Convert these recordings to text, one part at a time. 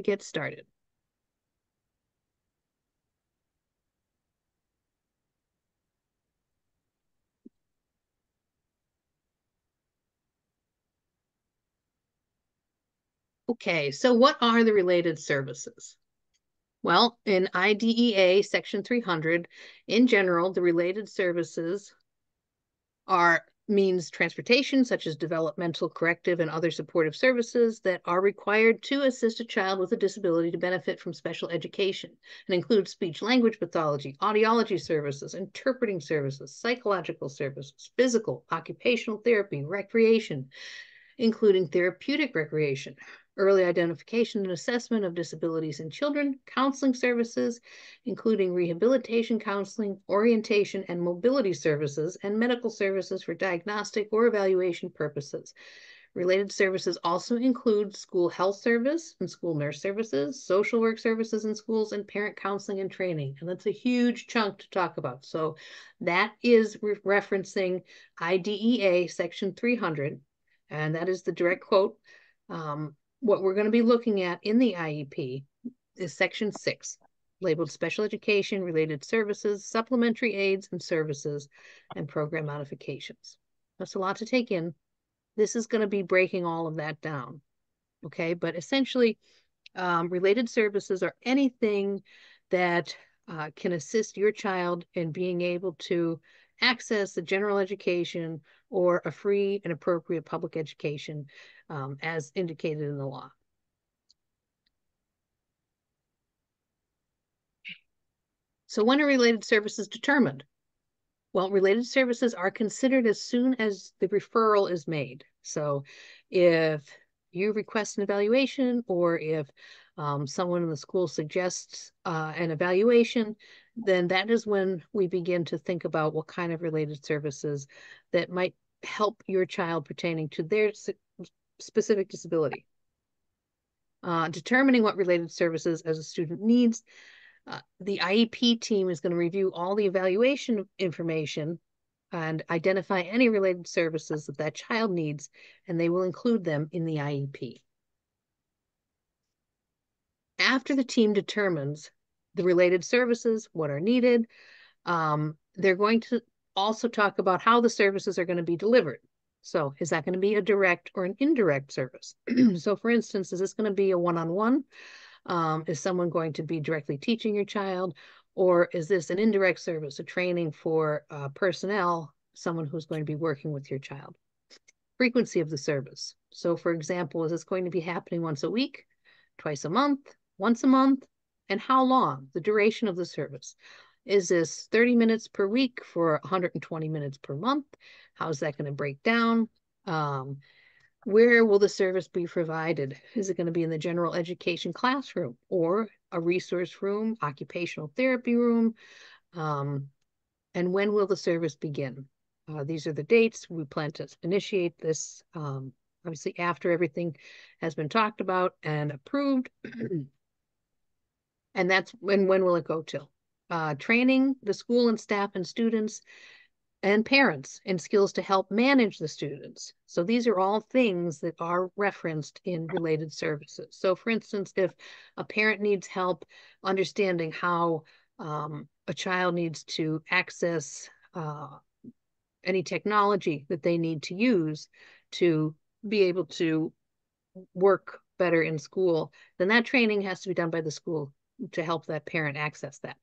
get started. Okay, so what are the related services? Well, in IDEA section 300, in general, the related services are means transportation, such as developmental, corrective, and other supportive services that are required to assist a child with a disability to benefit from special education. And include speech language pathology, audiology services, interpreting services, psychological services, physical, occupational therapy, recreation, including therapeutic recreation, early identification and assessment of disabilities in children, counseling services, including rehabilitation counseling, orientation and mobility services, and medical services for diagnostic or evaluation purposes. Related services also include school health service and school nurse services, social work services in schools, and parent counseling and training. And that's a huge chunk to talk about. So that is re referencing IDEA section 300, and that is the direct quote. Um, what we're going to be looking at in the IEP is section six, labeled special education related services, supplementary aids and services, and program modifications. That's a lot to take in. This is going to be breaking all of that down. Okay, but essentially, um, related services are anything that uh, can assist your child in being able to access the general education or a free and appropriate public education um, as indicated in the law. So when are related services determined? Well, related services are considered as soon as the referral is made. So if you request an evaluation or if um, someone in the school suggests uh, an evaluation, then that is when we begin to think about what kind of related services that might help your child pertaining to their specific disability. Uh, determining what related services as a student needs. Uh, the IEP team is going to review all the evaluation information and identify any related services that that child needs, and they will include them in the IEP. After the team determines the related services, what are needed, um, they're going to also talk about how the services are going to be delivered. So is that going to be a direct or an indirect service? so for instance, is this going to be a one-on-one? Um, is someone going to be directly teaching your child? Or is this an indirect service, a training for uh, personnel, someone who's going to be working with your child? Frequency of the service. So for example, is this going to be happening once a week, twice a month, once a month? And how long, the duration of the service? Is this 30 minutes per week for 120 minutes per month? How's that going to break down? Um, where will the service be provided? Is it going to be in the general education classroom or a resource room, occupational therapy room? Um, and when will the service begin? Uh, these are the dates. We plan to initiate this, um, obviously, after everything has been talked about and approved. and that's when, when will it go till? uh, training the school and staff and students and parents in skills to help manage the students. So these are all things that are referenced in related services. So for instance, if a parent needs help understanding how um, a child needs to access uh, any technology that they need to use to be able to work better in school, then that training has to be done by the school to help that parent access that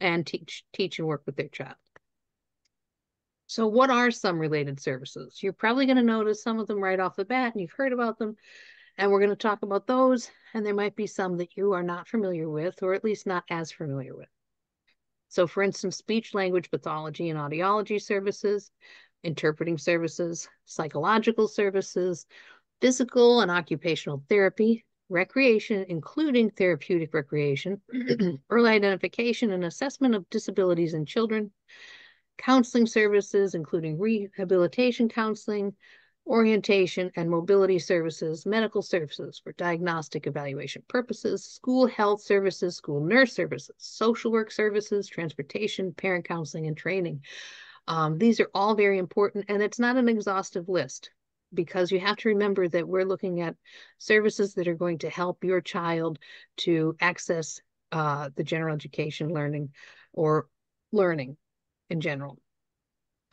and teach teach and work with their child. So what are some related services? You're probably going to notice some of them right off the bat and you've heard about them. And we're going to talk about those. And there might be some that you are not familiar with, or at least not as familiar with. So for instance, speech language pathology and audiology services, interpreting services, psychological services, physical and occupational therapy, recreation, including therapeutic recreation, early identification and assessment of disabilities in children, counseling services, including rehabilitation counseling, orientation and mobility services, medical services for diagnostic evaluation purposes, school health services, school nurse services, social work services, transportation, parent counseling, and training. Um, these are all very important, and it's not an exhaustive list. Because you have to remember that we're looking at services that are going to help your child to access uh, the general education learning or learning in general.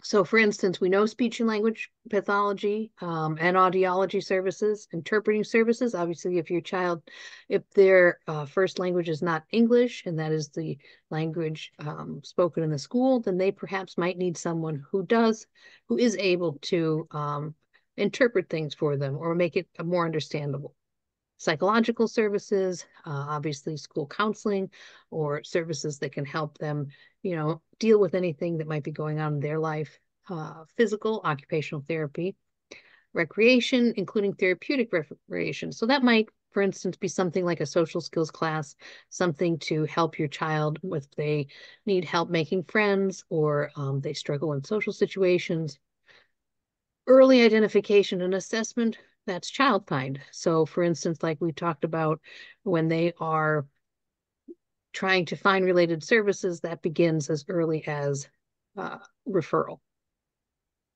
So, for instance, we know speech and language pathology um, and audiology services, interpreting services. Obviously, if your child, if their uh, first language is not English and that is the language um, spoken in the school, then they perhaps might need someone who does, who is able to um, interpret things for them or make it more understandable. Psychological services, uh, obviously school counseling or services that can help them you know, deal with anything that might be going on in their life, uh, physical, occupational therapy, recreation, including therapeutic recreation. So that might, for instance, be something like a social skills class, something to help your child if they need help making friends or um, they struggle in social situations. Early identification and assessment, that's child find. So for instance, like we talked about when they are trying to find related services, that begins as early as uh, referral.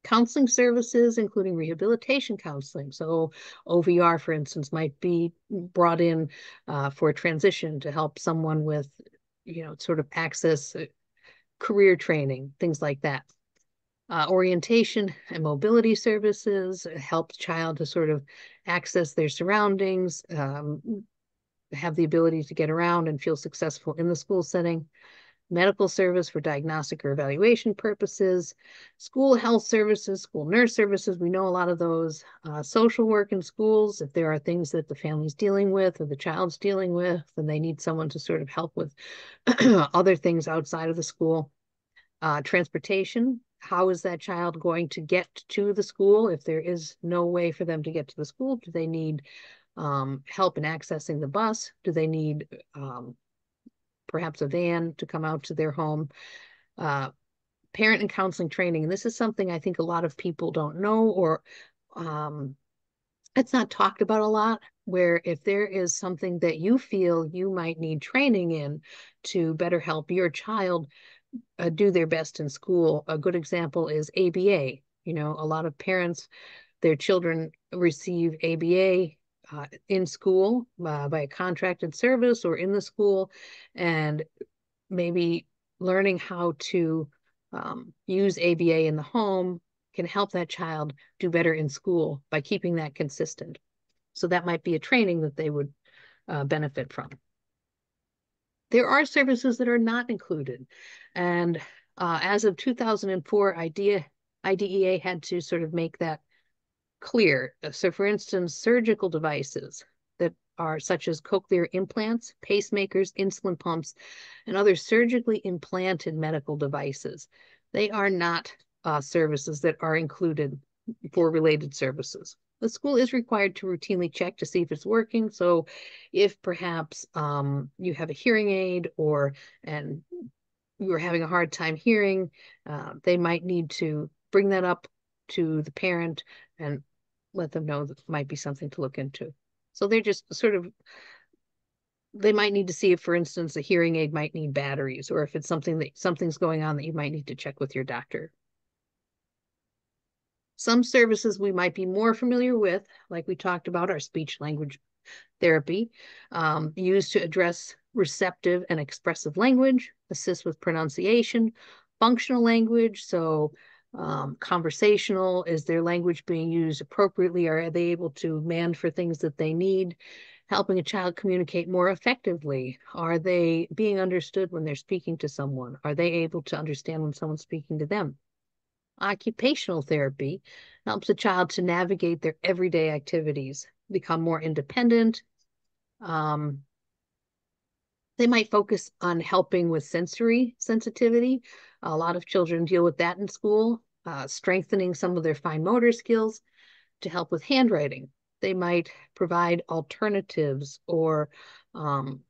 Counseling services, including rehabilitation counseling. So, OVR, for instance, might be brought in uh, for a transition to help someone with, you know, sort of access uh, career training, things like that. Uh, orientation and mobility services help child to sort of access their surroundings, um, have the ability to get around and feel successful in the school setting, medical service for diagnostic or evaluation purposes, school health services, school nurse services. We know a lot of those. Uh, social work in schools, if there are things that the family's dealing with or the child's dealing with, then they need someone to sort of help with other things outside of the school. Uh, transportation, how is that child going to get to the school if there is no way for them to get to the school? Do they need um, help in accessing the bus? Do they need um, perhaps a van to come out to their home? Uh, parent and counseling training. And this is something I think a lot of people don't know or um, it's not talked about a lot. Where if there is something that you feel you might need training in to better help your child uh, do their best in school, a good example is ABA. You know, a lot of parents, their children receive ABA uh, in school uh, by a contracted service or in the school, and maybe learning how to um, use ABA in the home can help that child do better in school by keeping that consistent. So that might be a training that they would uh, benefit from. There are services that are not included. And uh, as of 2004, IDEA, IDEA had to sort of make that clear. So, for instance, surgical devices that are such as cochlear implants, pacemakers, insulin pumps, and other surgically implanted medical devices. They are not uh, services that are included for related services. The school is required to routinely check to see if it's working. So, if perhaps um, you have a hearing aid or and you are having a hard time hearing, uh, they might need to bring that up to the parent and let them know that might be something to look into. So they're just sort of they might need to see if, for instance, a hearing aid might need batteries, or if it's something that something's going on that you might need to check with your doctor. Some services we might be more familiar with, like we talked about, our speech language therapy, um, used to address receptive and expressive language, assist with pronunciation, functional language, so um, conversational? Is their language being used appropriately? Are they able to man for things that they need? Helping a child communicate more effectively? Are they being understood when they're speaking to someone? Are they able to understand when someone's speaking to them? Occupational therapy helps a child to navigate their everyday activities, become more independent. Um, they might focus on helping with sensory sensitivity. A lot of children deal with that in school, uh, strengthening some of their fine motor skills to help with handwriting. They might provide alternatives or um,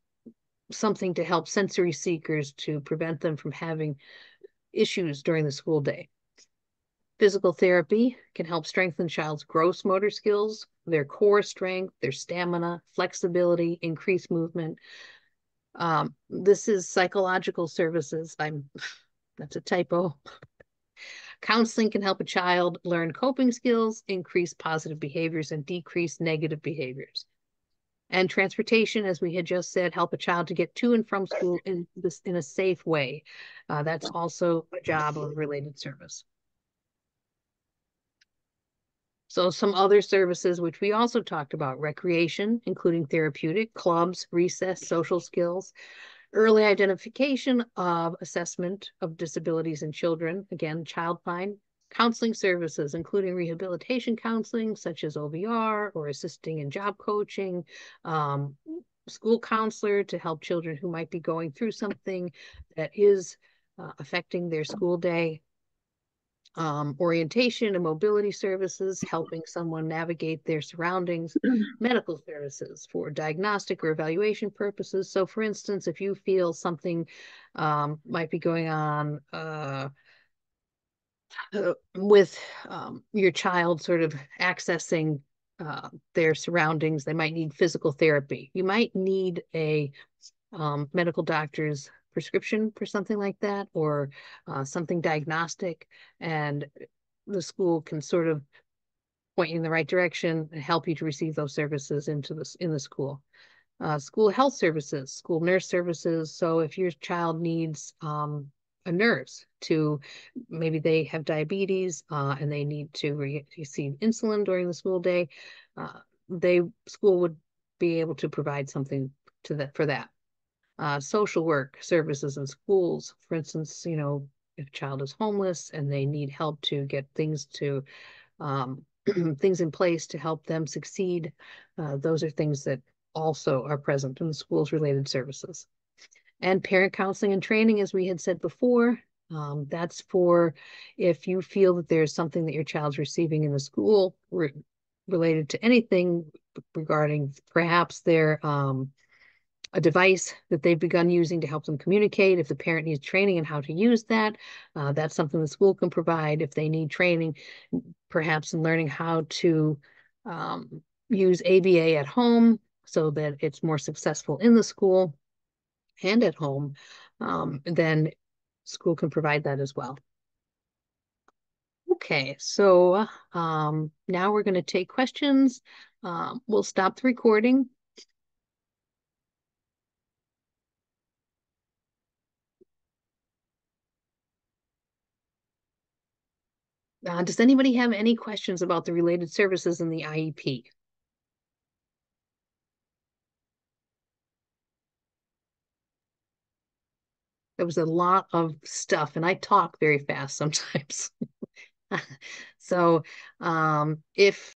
something to help sensory seekers to prevent them from having issues during the school day. Physical therapy can help strengthen child's gross motor skills, their core strength, their stamina, flexibility, increase movement, um, this is psychological services. I'm that's a typo. Counseling can help a child learn coping skills, increase positive behaviors, and decrease negative behaviors. And transportation, as we had just said, help a child to get to and from school in this in a safe way. Uh, that's also a job of related service. So some other services, which we also talked about, recreation, including therapeutic, clubs, recess, social skills, early identification of assessment of disabilities in children, again, Child Find, counseling services, including rehabilitation counseling, such as OVR or assisting in job coaching, um, school counselor to help children who might be going through something that is uh, affecting their school day, um, orientation and mobility services, helping someone navigate their surroundings, medical services for diagnostic or evaluation purposes. So, for instance, if you feel something um, might be going on uh, uh, with um, your child sort of accessing uh, their surroundings, they might need physical therapy. You might need a um, medical doctor's prescription for something like that or uh, something diagnostic and the school can sort of point you in the right direction and help you to receive those services into the in the school. Uh, school health services school nurse services. So if your child needs um, a nurse to maybe they have diabetes uh, and they need to re receive insulin during the school day uh, they school would be able to provide something to that for that uh, social work services in schools. For instance, you know, if a child is homeless and they need help to get things to um, things in place to help them succeed, uh, those are things that also are present in the schools related services. And parent counseling and training, as we had said before, um, that's for if you feel that there's something that your child's receiving in the school re related to anything regarding perhaps their um, a device that they've begun using to help them communicate. If the parent needs training in how to use that, uh, that's something the school can provide. If they need training, perhaps in learning how to um, use ABA at home so that it's more successful in the school and at home, um, then school can provide that as well. Okay, so um, now we're going to take questions. Um, we'll stop the recording Uh, does anybody have any questions about the related services in the IEP? There was a lot of stuff, and I talk very fast sometimes. so um, if